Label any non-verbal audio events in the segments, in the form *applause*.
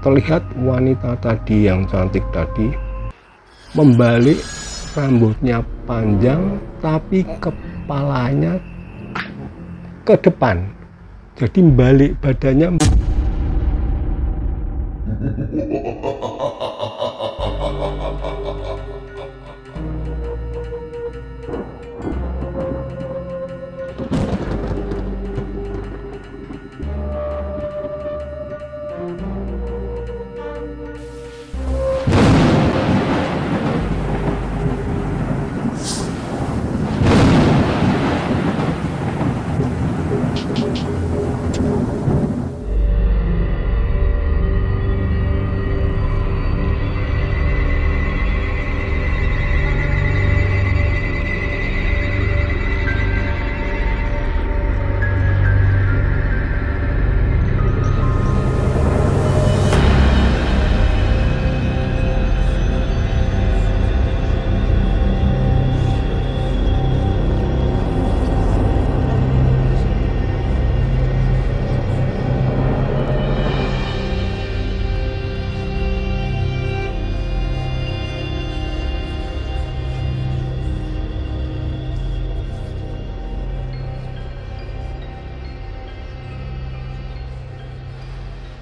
terlihat wanita tadi yang cantik tadi membalik rambutnya panjang tapi kepalanya ke depan. Jadi balik badannya *laughs*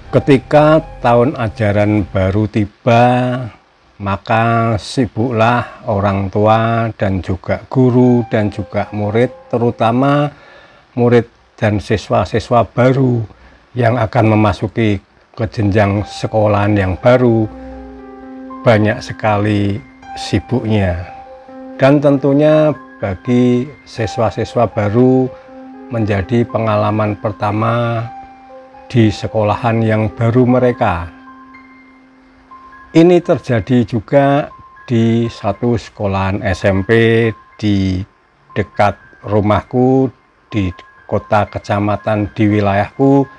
Ketika tahun ajaran baru tiba, maka sibuklah orang tua dan juga guru dan juga murid, terutama murid dan siswa-siswa baru yang akan memasuki ke jenjang sekolahan yang baru, banyak sekali sibuknya. Dan tentunya bagi siswa-siswa baru menjadi pengalaman pertama di sekolahan yang baru mereka. Ini terjadi juga di satu sekolahan SMP di dekat rumahku di kota kecamatan di wilayahku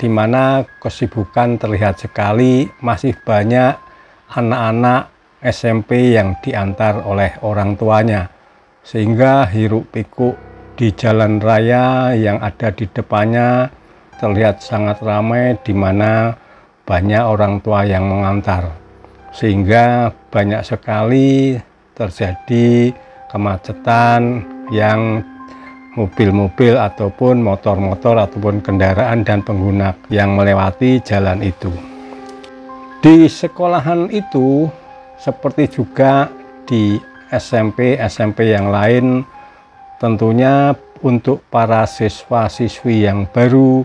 di mana kesibukan terlihat sekali masih banyak anak-anak SMP yang diantar oleh orang tuanya sehingga hiruk pikuk di jalan raya yang ada di depannya terlihat sangat ramai di mana banyak orang tua yang mengantar sehingga banyak sekali terjadi kemacetan yang mobil-mobil ataupun motor-motor ataupun kendaraan dan pengguna yang melewati jalan itu. Di sekolahan itu seperti juga di SMP SMP yang lain tentunya untuk para siswa-siswi yang baru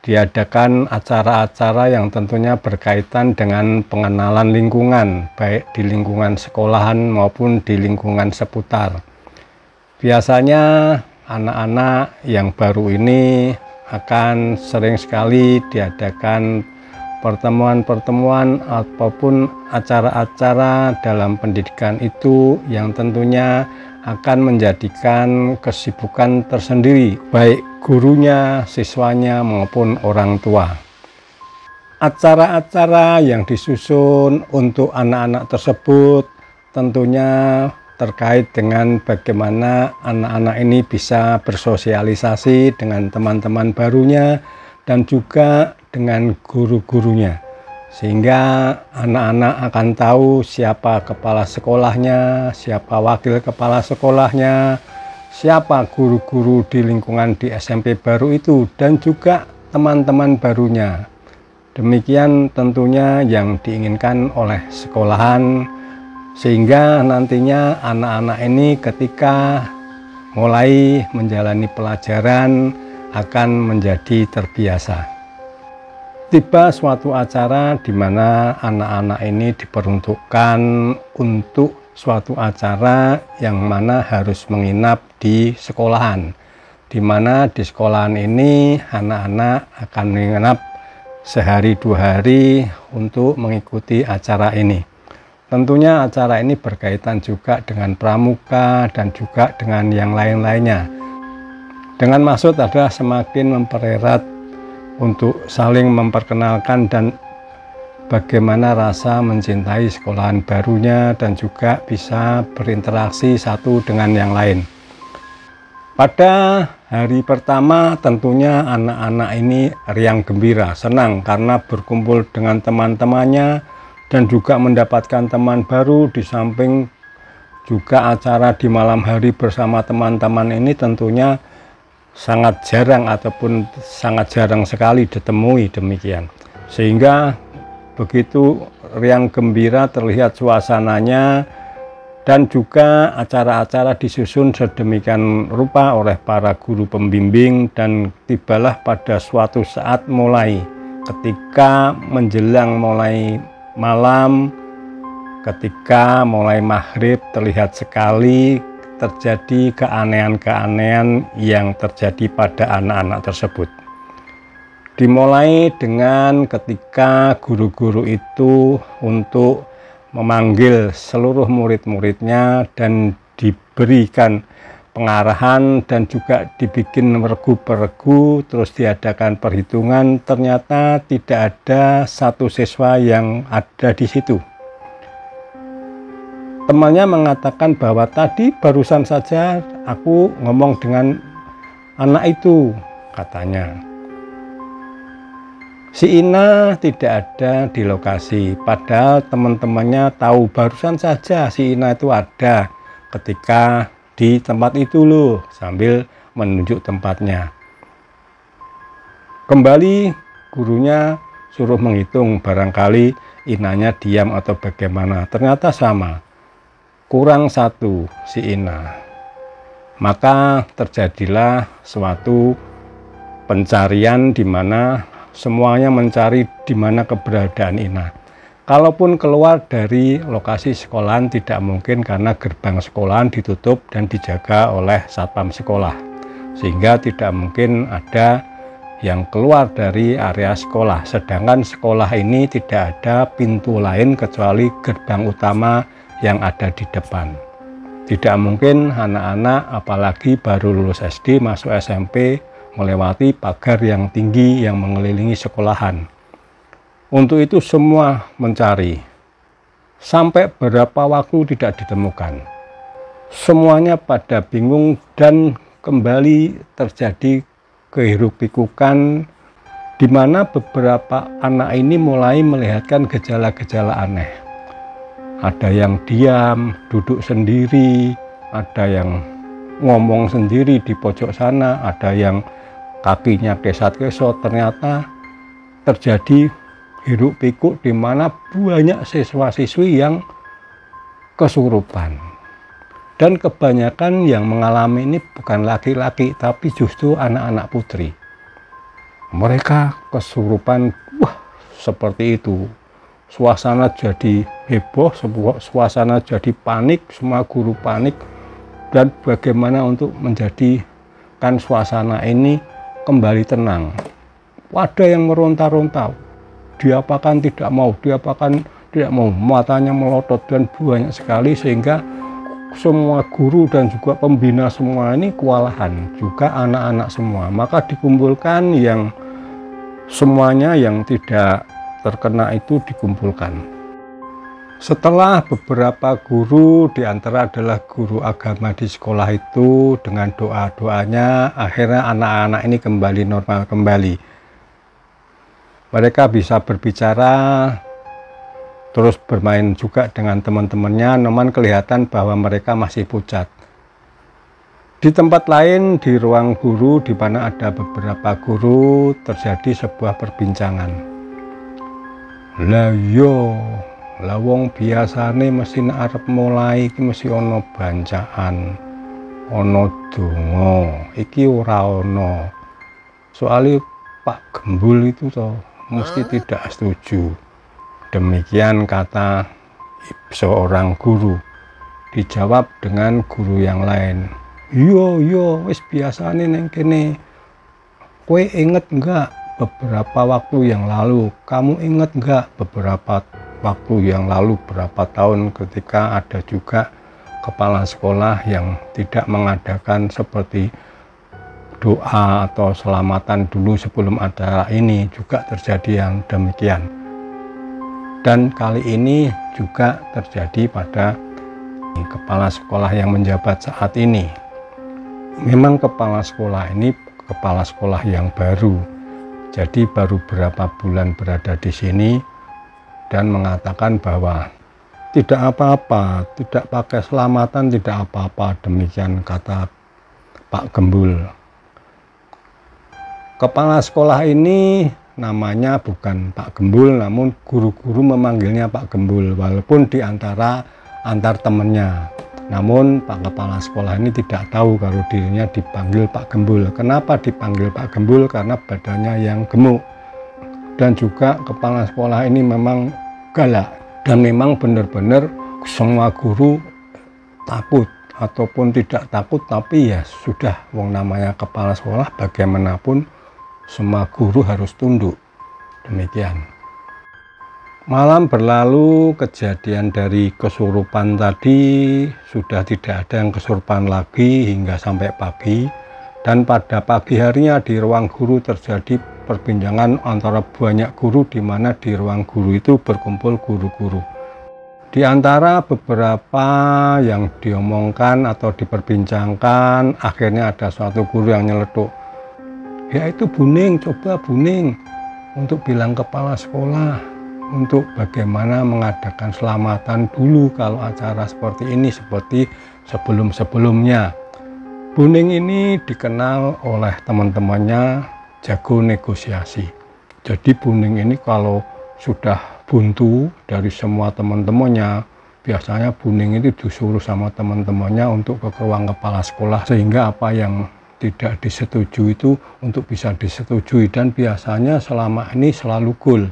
diadakan acara-acara yang tentunya berkaitan dengan pengenalan lingkungan, baik di lingkungan sekolahan maupun di lingkungan seputar. Biasanya anak-anak yang baru ini akan sering sekali diadakan pertemuan-pertemuan ataupun acara-acara dalam pendidikan itu yang tentunya akan menjadikan kesibukan tersendiri, baik gurunya, siswanya, maupun orang tua. Acara-acara yang disusun untuk anak-anak tersebut tentunya terkait dengan bagaimana anak-anak ini bisa bersosialisasi dengan teman-teman barunya dan juga dengan guru-gurunya sehingga anak-anak akan tahu siapa kepala sekolahnya, siapa wakil kepala sekolahnya, siapa guru-guru di lingkungan di SMP baru itu, dan juga teman-teman barunya. Demikian tentunya yang diinginkan oleh sekolahan, sehingga nantinya anak-anak ini ketika mulai menjalani pelajaran akan menjadi terbiasa tiba suatu acara di mana anak-anak ini diperuntukkan untuk suatu acara yang mana harus menginap di sekolahan. Di mana di sekolahan ini anak-anak akan menginap sehari dua hari untuk mengikuti acara ini. Tentunya acara ini berkaitan juga dengan pramuka dan juga dengan yang lain-lainnya. Dengan maksud adalah semakin mempererat untuk saling memperkenalkan dan bagaimana rasa mencintai sekolahan barunya dan juga bisa berinteraksi satu dengan yang lain. Pada Hari pertama tentunya anak-anak ini riang gembira, senang karena berkumpul dengan teman-temannya dan juga mendapatkan teman baru di samping juga acara di malam hari bersama teman-teman ini tentunya sangat jarang ataupun sangat jarang sekali ditemui demikian. Sehingga begitu riang gembira terlihat suasananya dan juga acara-acara disusun sedemikian rupa oleh para guru pembimbing dan tibalah pada suatu saat mulai ketika menjelang mulai malam ketika mulai maghrib terlihat sekali terjadi keanehan-keanehan yang terjadi pada anak-anak tersebut. Dimulai dengan ketika guru-guru itu untuk memanggil seluruh murid-muridnya dan diberikan pengarahan dan juga dibikin regu-peregu terus diadakan perhitungan ternyata tidak ada satu siswa yang ada di situ temannya mengatakan bahwa tadi barusan saja aku ngomong dengan anak itu katanya Si Ina tidak ada di lokasi, padahal teman-temannya tahu barusan saja si Ina itu ada ketika di tempat itu loh, sambil menunjuk tempatnya. Kembali gurunya suruh menghitung barangkali Inanya diam atau bagaimana. Ternyata sama, kurang satu si Ina. Maka terjadilah suatu pencarian di mana semuanya mencari di mana keberadaan Ina. Kalaupun keluar dari lokasi sekolahan tidak mungkin karena gerbang sekolahan ditutup dan dijaga oleh satpam sekolah. Sehingga tidak mungkin ada yang keluar dari area sekolah. Sedangkan sekolah ini tidak ada pintu lain kecuali gerbang utama yang ada di depan. Tidak mungkin anak-anak apalagi baru lulus SD masuk SMP melewati pagar yang tinggi yang mengelilingi sekolahan. Untuk itu semua mencari. Sampai berapa waktu tidak ditemukan. Semuanya pada bingung dan kembali terjadi kehiruk pikukan di mana beberapa anak ini mulai melihatkan gejala-gejala aneh. Ada yang diam, duduk sendiri, ada yang ngomong sendiri di pojok sana, ada yang kakinya kesat-kesot. Ternyata terjadi hiruk pikuk di mana banyak siswa-siswi yang kesurupan. Dan kebanyakan yang mengalami ini bukan laki-laki tapi justru anak-anak putri. Mereka kesurupan wah seperti itu suasana jadi heboh suasana jadi panik semua guru panik dan bagaimana untuk menjadikan suasana ini kembali tenang. Ada yang meronta-ronta, diapakan tidak mau, diapakan tidak mau, matanya melotot dan banyak sekali sehingga semua guru dan juga pembina semua ini kewalahan, juga anak-anak semua. Maka dikumpulkan yang semuanya yang tidak terkena itu dikumpulkan. Setelah beberapa guru di antara adalah guru agama di sekolah itu dengan doa-doanya akhirnya anak-anak ini kembali normal kembali. Mereka bisa berbicara terus bermain juga dengan teman-temannya namun kelihatan bahwa mereka masih pucat. Di tempat lain di ruang guru di mana ada beberapa guru terjadi sebuah perbincangan. Lah yo lawong biasane mesin arep mulai iki mesti ana bancaan ana donga iki ora ana. Soalnya Pak Gembul itu toh mesti tidak setuju. Demikian kata seorang guru dijawab dengan guru yang lain. Iya iya wis biasane neng kene. Kue inget enggak beberapa waktu yang lalu kamu inget enggak beberapa waktu yang lalu berapa tahun ketika ada juga kepala sekolah yang tidak mengadakan seperti doa atau selamatan dulu sebelum acara ini juga terjadi yang demikian dan kali ini juga terjadi pada kepala sekolah yang menjabat saat ini memang kepala sekolah ini kepala sekolah yang baru. Jadi baru berapa bulan berada di sini dan mengatakan bahwa tidak apa-apa, tidak pakai selamatan, tidak apa-apa. Demikian kata Pak Gembul. Kepala sekolah ini namanya bukan Pak Gembul, namun guru-guru memanggilnya Pak Gembul, walaupun di antara antar temannya. Namun Pak Kepala Sekolah ini tidak tahu kalau dirinya dipanggil Pak Gembul. Kenapa dipanggil Pak Gembul? Karena badannya yang gemuk. Dan juga Kepala Sekolah ini memang galak dan memang benar-benar semua guru takut ataupun tidak takut tapi ya sudah wong namanya kepala sekolah bagaimanapun semua guru harus tunduk demikian malam berlalu kejadian dari kesurupan tadi sudah tidak ada yang kesurupan lagi hingga sampai pagi dan pada pagi harinya di ruang guru terjadi perbincangan antara banyak guru di mana di ruang guru itu berkumpul guru-guru. Di antara beberapa yang diomongkan atau diperbincangkan, akhirnya ada suatu guru yang nyeletuk. Yaitu Buning, coba Buning untuk bilang kepala sekolah untuk bagaimana mengadakan selamatan dulu kalau acara seperti ini seperti sebelum-sebelumnya. Buning ini dikenal oleh teman-temannya jago negosiasi. Jadi Buning ini kalau sudah buntu dari semua teman-temannya, biasanya Buning itu disuruh sama teman-temannya untuk ke ruang kepala sekolah sehingga apa yang tidak disetujui itu untuk bisa disetujui dan biasanya selama ini selalu goal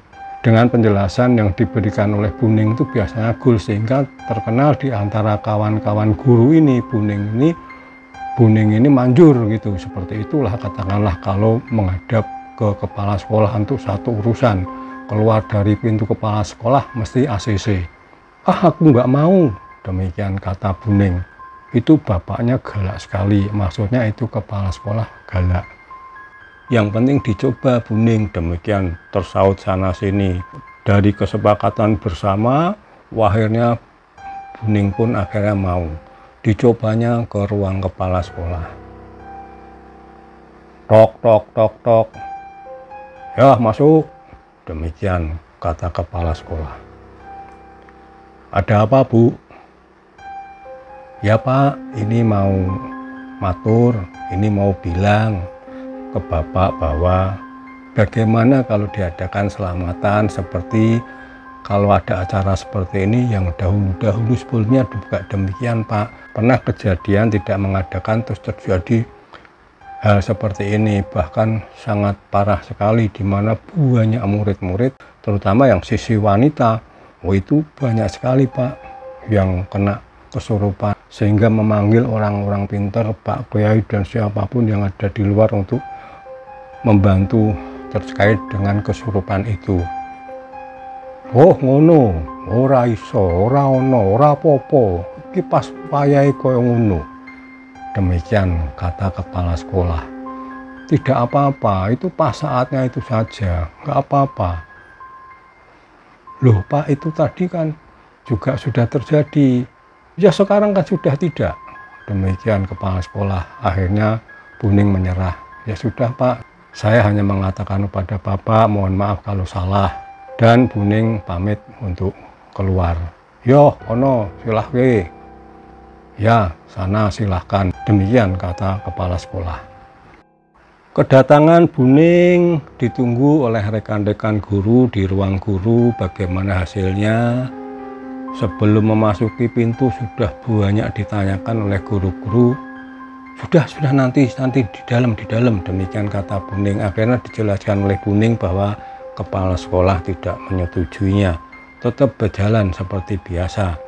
dengan penjelasan yang diberikan oleh Buning itu biasanya goal sehingga terkenal di antara kawan-kawan guru ini Buning ini Buning ini manjur gitu. Seperti itulah katakanlah kalau menghadap ke kepala sekolah untuk satu urusan. Keluar dari pintu kepala sekolah mesti ACC ah aku nggak mau. Demikian kata Buning. Itu bapaknya galak sekali. Maksudnya itu kepala sekolah galak yang penting dicoba Buning demikian tersaut sana sini dari kesepakatan bersama akhirnya Buning pun akhirnya mau dicobanya ke ruang kepala sekolah. Tok, tok, tok, tok. Ya, masuk. Demikian kata kepala sekolah. Ada apa, Bu? Ya, Pak, ini mau matur, ini mau bilang ke Bapak bahwa bagaimana kalau diadakan selamatan seperti kalau ada acara seperti ini yang dahulu-dahulu sebelumnya juga demikian Pak? Pernah kejadian tidak mengadakan terus terjadi hal seperti ini? Bahkan sangat parah sekali di mana banyak murid-murid terutama yang sisi wanita oh itu banyak sekali Pak yang kena kesurupan. Sehingga memanggil orang-orang pintar Pak Kiai dan siapa pun yang ada di luar untuk membantu terkait dengan kesurupan itu Oh ngono, ora iso, ora ono, ora popo. Iki pas wayahe koyo ngono. Demikian kata kepala sekolah. Tidak apa-apa, itu pas saatnya itu saja, nggak apa-apa. Loh Pak, itu tadi kan juga sudah terjadi. Ya sekarang kan sudah tidak. Demikian kepala sekolah. Akhirnya Buning menyerah. Ya sudah Pak, saya hanya mengatakan kepada Bapak, mohon maaf kalau salah dan Buning pamit untuk keluar. Yo, ono silahke. Ya, sana silahkan. Demikian kata kepala sekolah. Kedatangan Buning ditunggu oleh rekan-rekan guru di ruang guru bagaimana hasilnya. Sebelum memasuki pintu sudah banyak ditanyakan oleh guru-guru. Sudah, sudah nanti, nanti di dalam, di dalam. Demikian kata Buning. Akhirnya dijelaskan oleh Buning bahwa kepala sekolah tidak menyetujuinya, tetap berjalan seperti biasa.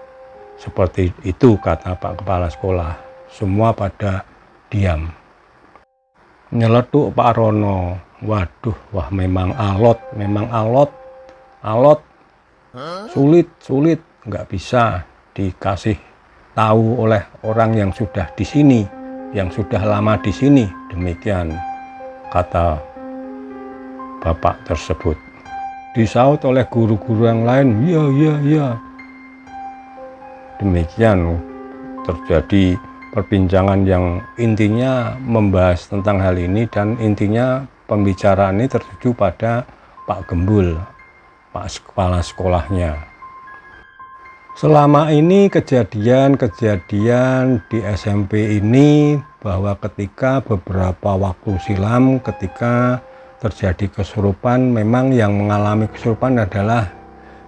Seperti itu kata Pak Kepala Sekolah. Semua pada diam. Nyeletuk Pak Rono. Waduh, wah memang alot, memang alot, alot. Sulit, sulit, nggak bisa dikasih tahu oleh orang yang sudah di sini, yang sudah lama di sini. Demikian kata bapak tersebut. Disaut oleh guru-guru yang lain, iya, iya, iya. Demikian terjadi perbincangan yang intinya membahas tentang hal ini dan intinya pembicaraan ini tertuju pada Pak Gembul, Pak Kepala Sekolahnya. Selama ini kejadian-kejadian di SMP ini bahwa ketika beberapa waktu silam ketika terjadi kesurupan memang yang mengalami kesurupan adalah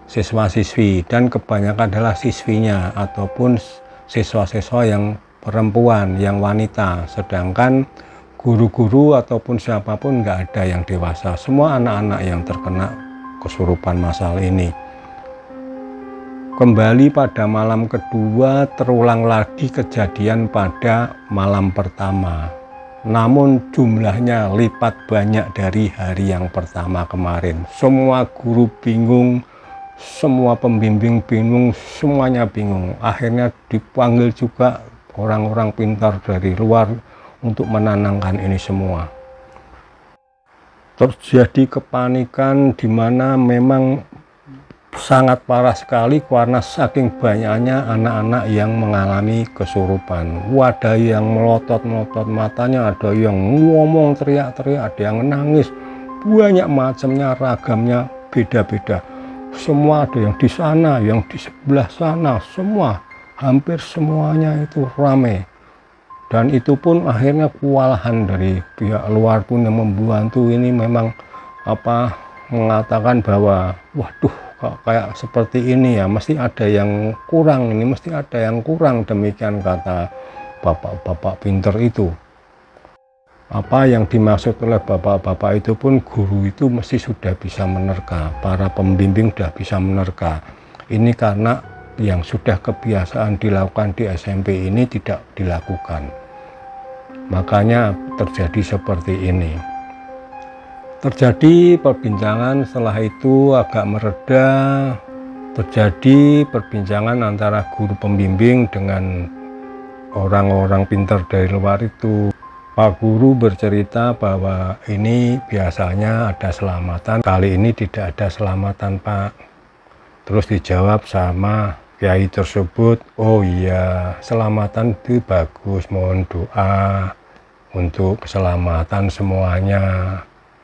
siswa-siswi dan kebanyakan adalah siswinya ataupun siswa-siswa yang perempuan, yang wanita. Sedangkan guru-guru ataupun siapa pun nggak ada yang dewasa. Semua anak-anak yang terkena kesurupan masal ini Kembali pada malam kedua terulang lagi kejadian pada malam pertama. Namun jumlahnya lipat banyak dari hari yang pertama kemarin. Semua guru bingung, semua pembimbing bingung, semuanya bingung. Akhirnya dipanggil juga orang-orang pintar dari luar untuk menenangkan ini semua. Terjadi kepanikan di mana memang sangat parah sekali karena saking banyaknya anak-anak yang mengalami kesurupan. Ada yang melotot-melotot matanya, ada yang ngomong teriak-teriak, ada yang nangis. Banyak macamnya, ragamnya beda-beda. Semua ada yang di sana, yang di sebelah sana, semua hampir semuanya itu ramai. Dan itu pun akhirnya kewalahan dari pihak luar pun yang membantu ini memang apa mengatakan bahwa waduh kok kayak seperti ini ya mesti ada yang kurang ini mesti ada yang kurang demikian kata bapak-bapak pinter itu. Apa yang dimaksud oleh bapak-bapak itu pun guru itu mesti sudah bisa menerka para pembimbing sudah bisa menerka. Ini karena yang sudah kebiasaan dilakukan di SMP ini tidak dilakukan. Makanya terjadi seperti ini Terjadi perbincangan setelah itu agak mereda, terjadi perbincangan antara guru pembimbing dengan orang-orang pintar dari luar itu. Pak guru bercerita bahwa ini biasanya ada selamatan, kali ini tidak ada selamatan Pak. Terus dijawab sama kiai tersebut, oh iya selamatan itu bagus, mohon doa untuk keselamatan semuanya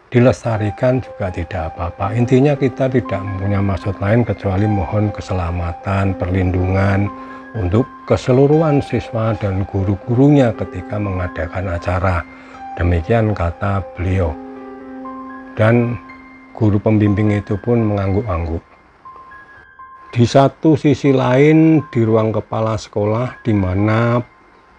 dilestarikan juga tidak apa-apa. Intinya kita tidak punya maksud lain kecuali mohon keselamatan, perlindungan untuk keseluruhan siswa dan guru-gurunya ketika mengadakan acara. Demikian kata beliau. Dan guru pembimbing itu pun mengangguk-angguk. Di satu sisi lain di ruang kepala sekolah di mana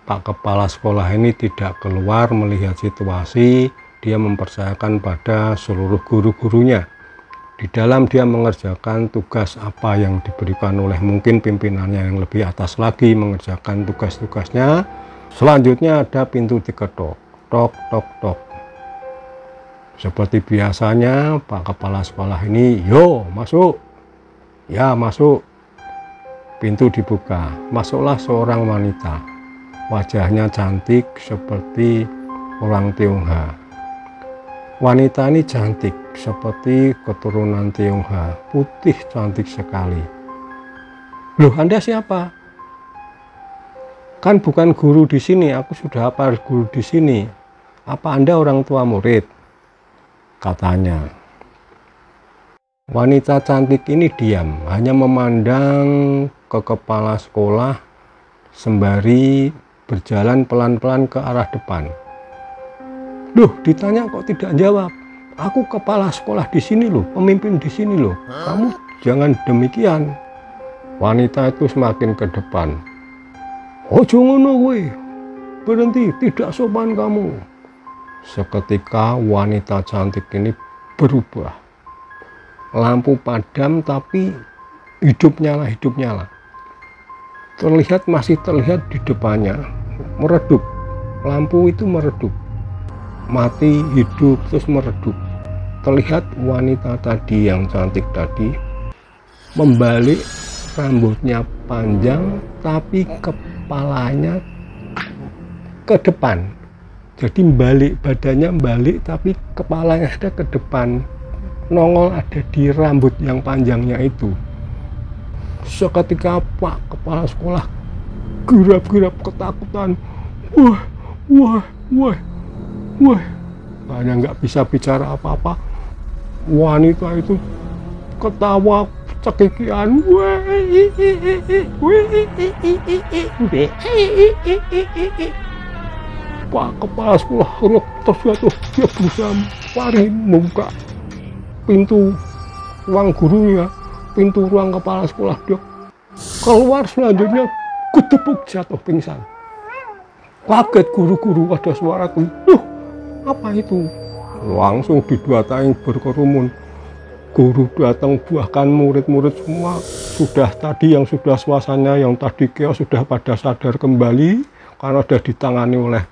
Pak Kepala Sekolah ini tidak keluar melihat situasi dia mempercayakan pada seluruh guru-gurunya. Di dalam dia mengerjakan tugas apa yang diberikan oleh mungkin pimpinannya yang lebih atas lagi mengerjakan tugas-tugasnya. Selanjutnya ada pintu diketok, tok, tok, tok. Seperti biasanya Pak Kepala Sekolah ini, yo masuk, ya masuk. Pintu dibuka, masuklah seorang wanita. Wajahnya cantik seperti orang Tionghoa Wanita ini cantik seperti keturunan Tionghoa, putih cantik sekali. Loh, Anda siapa? Kan bukan guru di sini, aku sudah apa guru di sini. Apa Anda orang tua murid? Katanya. Wanita cantik ini diam, hanya memandang ke kepala sekolah sembari berjalan pelan-pelan ke arah depan. Loh, ditanya kok tidak jawab. Aku kepala sekolah di sini loh, pemimpin di sini loh. Kamu jangan demikian. Wanita itu semakin ke depan. Oh, jangan gue. Berhenti, tidak sopan kamu. Seketika wanita cantik ini berubah. Lampu padam tapi hidup nyala, hidup nyala. Terlihat masih terlihat di depannya meredup. Lampu itu meredup mati hidup terus meredup. Terlihat wanita tadi yang cantik tadi membalik rambutnya panjang tapi kepalanya ke depan. Jadi balik badannya balik tapi kepalanya ada ke depan. Nongol ada di rambut yang panjangnya itu. Seketika pak kepala sekolah gerap-gerap ketakutan. Wah wah wah wah hanya nggak bisa bicara apa-apa. Wanita itu ketawa cekikian. Pak kepala sekolah roh terjatuh dia berusaha lari membuka pintu ruang gurunya pintu ruang kepala sekolah dia. Keluar selanjutnya kutepuk jatuh pingsan. Kaget guru-guru ada suara tuh apa itu? Langsung didatangi berkerumun. Guru datang bahkan murid-murid semua. Sudah tadi yang sudah suasana yang tadi keos sudah pada sadar kembali karena sudah ditangani oleh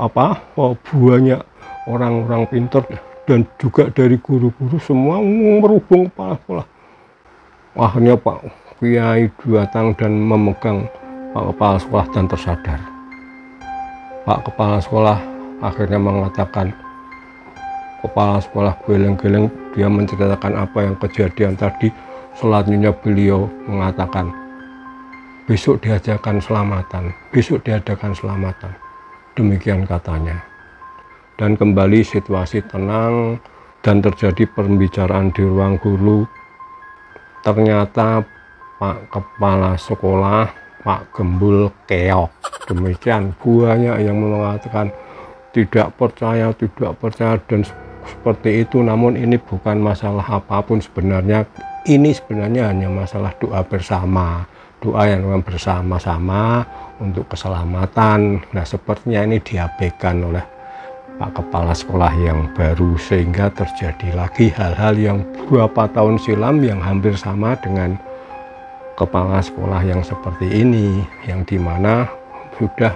apa? Oh, banyak orang-orang pintar dan juga dari guru-guru semua merubung kepala sekolah. Akhirnya Pak Kiai datang dan memegang Pak Kepala Sekolah dan tersadar. Pak Kepala Sekolah akhirnya mengatakan kepala sekolah geleng-geleng dia menceritakan apa yang kejadian tadi. Selanjutnya beliau mengatakan besok diadakan selamatan besok diadakan selamatan. Demikian katanya. Dan kembali situasi tenang dan terjadi pembicaraan di ruang guru. Ternyata Pak Kepala Sekolah Pak Gembul keok. Demikian banyak yang mengatakan tidak percaya tidak percaya dan seperti itu. Namun ini bukan masalah apa pun sebenarnya. Ini sebenarnya hanya masalah doa bersama. Doa yang bersama-sama untuk keselamatan. Nah sepertinya ini diabaikan oleh Pak Kepala Sekolah yang baru sehingga terjadi lagi hal-hal yang beberapa tahun silam yang hampir sama dengan kepala sekolah yang seperti ini yang di mana sudah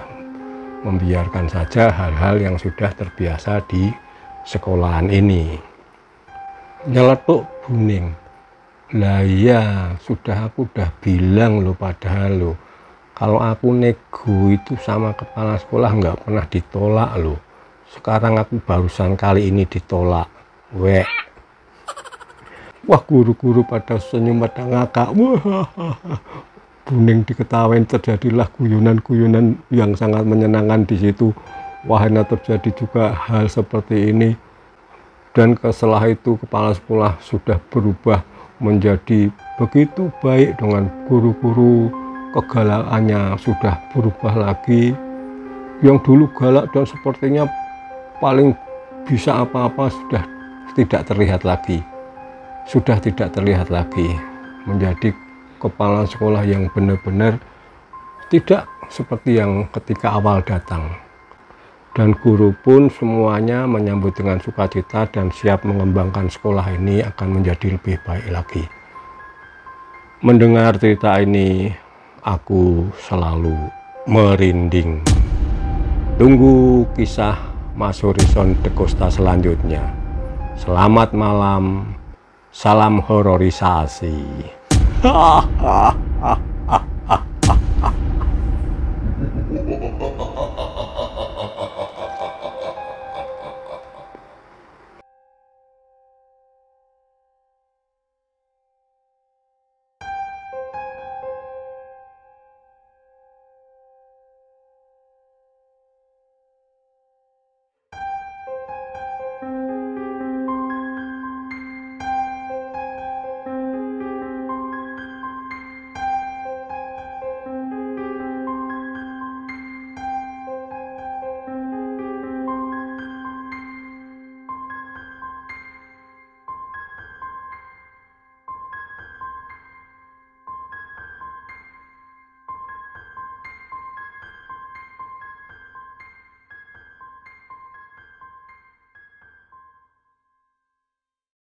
membiarkan saja hal-hal yang sudah terbiasa di sekolahan ini. Nyeletuk buning. Lah iya sudah aku udah bilang lo padahal lo kalau aku nego itu sama kepala sekolah nggak pernah ditolak lo sekarang aku barusan kali ini ditolak. Weh wah guru-guru pada senyum pada ngakak buning diketawain terjadilah guyonan-guyonan yang sangat menyenangkan di situ. Wahana terjadi juga hal seperti ini. Dan setelah itu kepala sekolah sudah berubah menjadi begitu baik dengan guru-guru. Kegalakannya sudah berubah lagi. Yang dulu galak dan sepertinya paling bisa apa-apa sudah tidak terlihat lagi. Sudah tidak terlihat lagi. Menjadi kepala sekolah yang benar-benar tidak seperti yang ketika awal datang dan guru pun semuanya menyambut dengan sukacita dan siap mengembangkan sekolah ini akan menjadi lebih baik lagi. Mendengar cerita ini, aku selalu merinding. Tunggu kisah Mas Horizon de Costa selanjutnya. Selamat malam, salam hororisasi. はあはああ。